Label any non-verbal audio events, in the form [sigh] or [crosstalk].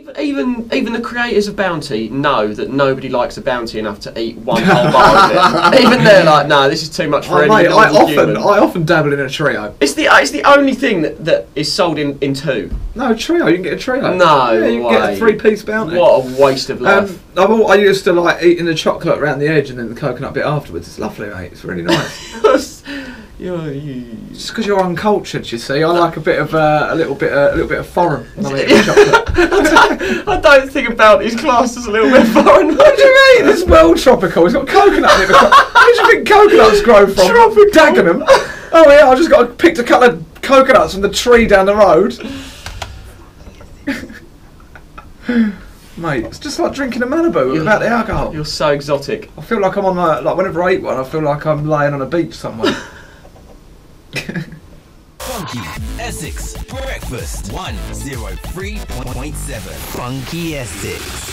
Even, even even the creators of Bounty know that nobody likes a Bounty enough to eat one whole [laughs] bar of it. Even they're like, no, this is too much for Oh, any mate, I normal often, human. I often dabble in a trio. It's the it's the only thing that, that is sold in, in two. No, trio. You can get a trio. No yeah, you can get a three-piece bounty. What a waste of life. Um, I've al- I used to like eating the chocolate around the edge and then the coconut bit afterwards. It's lovely, mate. It's really nice. [laughs] You're- you- Just because you're uncultured, you see. I like a bit of uh, a little bit, uh, a little bit of foreign. when I'm chocolate. [laughs] I don't think about his class as a little bit foreign. [laughs] What do you mean? It's well tropical. It's got coconut in it. Where do you think coconuts grow from? Tropical. Dagenham. Oh yeah, I just got picked a couple of coconuts from the tree down the road. [laughs] Mate, it's just like drinking a Malibu without the alcohol. You're so exotic. I feel like I'm on a, like whenever I eat one, I feel like I'm laying on a beach somewhere. [laughs] Funky Essex Breakfast 103.7 Funky Essex